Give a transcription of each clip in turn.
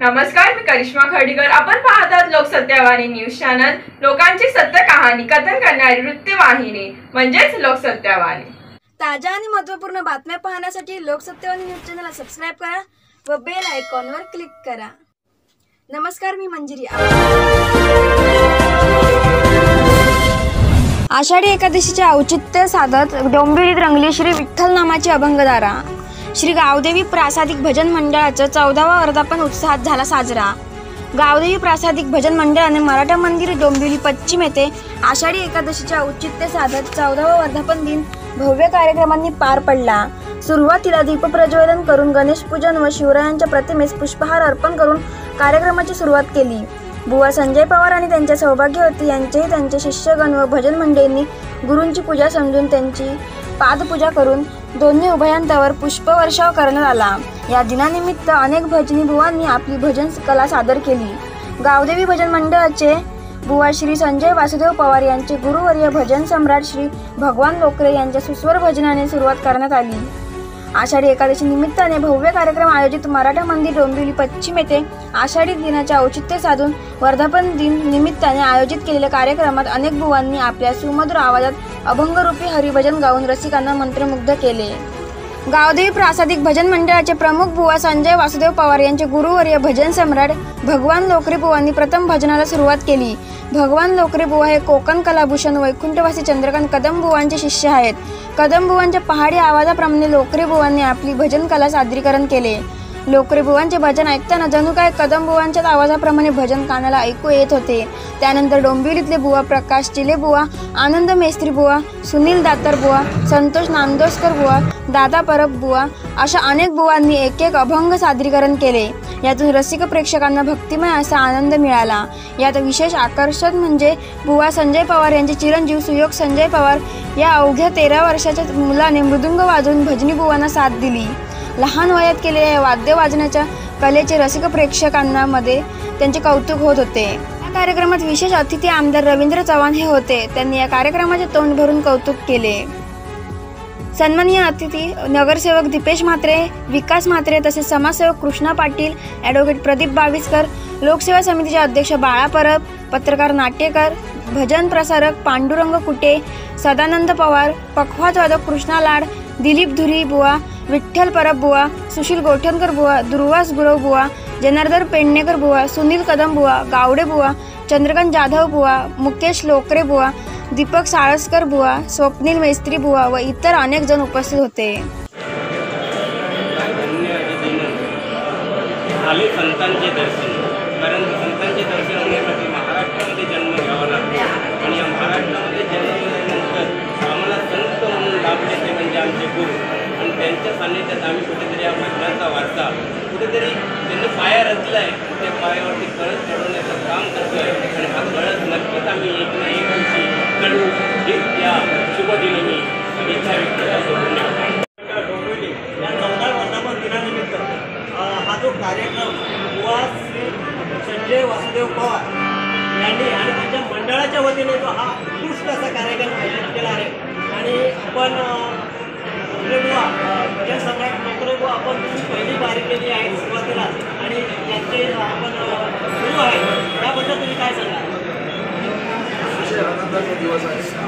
नमस्कार मी करिश्मा खर्डीकर आपण पाहतात लोकसत्यावाणी न्यूज चॅनल. लोकांची सत्य कहाणी कथन करणारी वृत्तवाहिनी म्हणजेच लोकसत्यावाणी ताज्या आणि महत्त्वपूर्ण बातम्या पाहण्यासाठी लोकसत्यवाणी न्यूज चॅनलला सबस्क्राईब करा व बेल आयकॉनवर क्लिक करा. नमस्कार मी मंजिरी. आषाढी एकादशीचे औचित्य साधत डोंबिवलीत रंगली श्री विठ्ठल नामाची अभंगधारा. श्री गावदेवी प्रासादिक भजन मंडळाचं चौदावा वर्धापन उत्साहात झाला साजरा. गावदेवी प्रासादिक भजन मंडळाने मराठा मंदिर डोंबिवली पश्चिम येथे आषाढी एकादशीचे औचित्य साधत चौदावा वर्धापन दिन भव्य कार्यक्रमांनी पार पडला. सुरुवातीला दीपप्रज्वलन करून गणेश पूजन व शिवरायांच्या प्रतिमेस पुष्पहार अर्पण करून कार्यक्रमाची सुरुवात केली. बुवा संजय पवार आणि त्यांच्या सौभाग्यवती यांचेही त्यांचे शिष्यगण व भजन मंडळींनी गुरूंची पूजा समजून त्यांची पादपूजा करून दोन्ही उभयांतावर पुष्पवर्षाव करण्यात आला. या दिनानिमित्त अनेक भजनी बुवांनी आपली भजन कला सादर केली. गावदेवी भजन मंडळाचे बुवा श्री संजय वासुदेव पवार यांचे गुरुवर्य भजन सम्राट श्री भगवान लोकरे यांच्या सुस्वर भजनाने सुरुवात करण्यात आली. आषाढी एकादशी निमित्ताने भव्य कार्यक्रम आयोजित मराठा मंदिर डोंबिवली पश्चिम येथे आषाढी दिनाचे औचित्य साधून वर्धापन दिन निमित्ताने आयोजित केलेल्या कार्यक्रमात अनेक बुवांनी आपल्या सुमधुर आवाजात अभंगरूपी हरिभजन गाऊन रसिकांना मंत्रमुग्ध केले. गावदेवी प्रासादिक भजन मंडळाचे प्रमुख बुवा संजय वासुदेव पवार यांचे गुरुवर्य भजन सम्राट भगवान लोकरे बुवांनी प्रथम भजनाला सुरुवात केली. भगवान लोकरे बुवा हे कोकण कलाभूषण वैकुंठवासी चंद्रकांत कदम बुवांचे शिष्य आहेत. कदम बुवांच्या पहाडी आवाजाप्रमाणे लोकरे बुवांनी आपली भजन कला सादरीकरण केले. लोकरे बुवांचे भजन ऐकताना जणू काय कदम बुवांच्याच आवाजाप्रमाणे भजन कानाला ऐकू येत होते. त्यानंतर डोंबिवलीतले बुवा प्रकाश चिले बुवा आनंद मेस्त्री बुवा सुनील दातर बुवा संतोष नांदोसकर बुवा दादा परब बुवा अशा अनेक बुवांनी एक एक अभंग सादरीकरण केले. यातून रसिक प्रेक्षकांना भक्तिमय असा आनंद मिळाला. यात विशेष आकर्षक म्हणजे बुवा संजय पवार यांचे चिरंजीव सुयोग संजय पवार या अवघ्या तेरा वर्षाच्या मुलाने मृदुंग वाजवून भजनी बुवांना साथ दिली. लहान वयात केलेल्या या वाद्य वाजण्याच्या कलेचे रसिक प्रेक्षकांमध्ये त्यांचे कौतुक होत होते. या कार्यक्रमात विशेष अतिथी आमदार रवींद्र चव्हाण हे होते. त्यांनी या कार्यक्रमाचे तोंड भरून कौतुक केले. सन्माननीय अतिथी नगरसेवक दीपेश म्हात्रे विकास म्हात्रे तसेच समाजसेवक कृष्णा पाटील ॲडव्होकेट प्रदीप बाविस्कर लोकसेवा समितीचे अध्यक्ष बाळा परब पत्रकार नाट्यकर भजन प्रसारक पांडुरंग कुटे सदानंद पवार पखवाजवादक कृष्णा लाड दिलीप धुरी बुवा विठ्ठल परब बुवा सुशील गोठणकर बुवा दुर्वास गुरव बुवा जनार्दन पेडणेकर बुवा सुनील कदम बुवा गावडे बुवा चंद्रकांत जाधव बुवा मुकेश लोकरे बुवा दीपक साळसकर बुवा स्वप्नील मेस्त्री बुवा व इतर अनेक जण उपस्थित होते. आम्ही संतांचे दर्शन. परंतु संतांचे दर्शन होण्यासाठी महाराष्ट्रामध्ये जन्म घ्यावा लागतो. आणि महाराष्ट्रामध्ये जन्म घेतल्यानंतर आम्हाला संत म्हणून लाभले ते म्हणजे आमचे गुरु. त्यांच्या सान्निध्यात आम्ही कुठेतरी या भजनाचा वारसा कुठेतरी त्यांनी पाया रचला आहे त्या पायावरती कळत चढवण्याचं काम करतो आहे आणि हा कळत नक्कीच आम्ही एक ना एक दिवशी चढवू हीच या शुभदिनी मी इच्छा व्यक्त करतो. या चौदा वर्धापन दिनानिमित्त हा जो कार्यक्रम बुवा श्री संजय वासुदेव पवार यांनी आणि त्यांच्या मंडळाच्या वतीने तो हा उत्कृष्ट असा कार्यक्रम आयोजित केला आहे. आणि आपण अ, आपले बुवा सम्राट नोकरे आपण तुमची पहिली बारी केली आहे सुरुवातीला आणि त्यांचे आपण अ, गुरु आहेत त्याबद्दल तुम्ही काय सांगाल? अतिशय आनंदाचा दिवस आहे.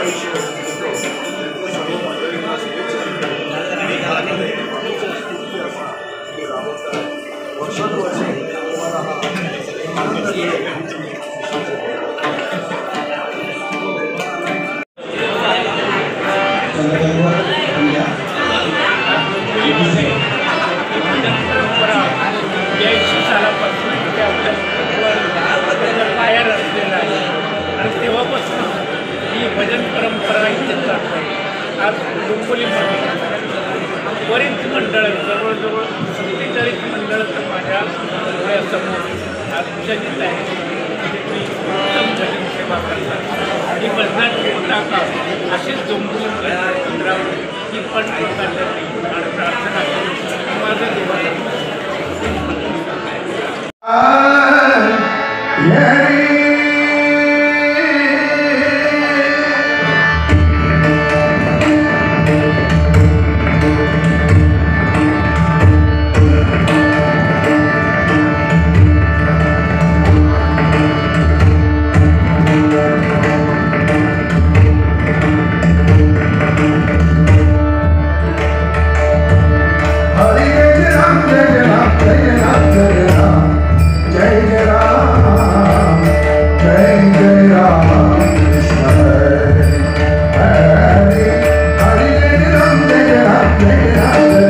Frazier. आज डोंबिवलीमध्ये बरीच मंडळं जवळजवळ सत्तेचाळीस मंडळं माझ्या डोळ्यासमोर आत्मजित आहे. म्हणजे मी उत्तम भजन सेवा करतात. आणि अशीच डोंबिवली केंद्रावर ही पण प्रकारची प्रार्थना Hare Hare Hare Hare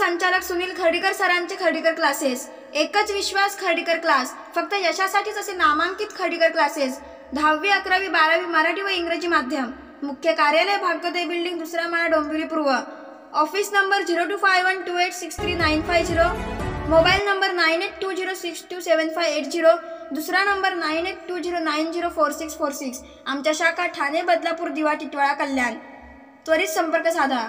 संचालक सुनील खर्डीकर सरांचे खर्डीकर क्लासेस एकच विश्वास खर्डीकर क्लास फक्त यशासाठीच असे नामांकित खर्डीकर क्लासेस दहावी अकरावी बारावी मराठी व इंग्रजी माध्यम. मुख्य कार्यालय भाग्योदय बिल्डिंग दुसरा माळा डोंबिवली पूर्व. Office number zero two five one two eight six three nine five zero. Mobile number nine eight two zero six two seven five eight zero. दुसरा number nine eight two zero nine zero four six four six. आमच्या शाखा ठाणे बदलापूर दिवा टिटवाळा कल्याण. त्वरित संपर्क साधा.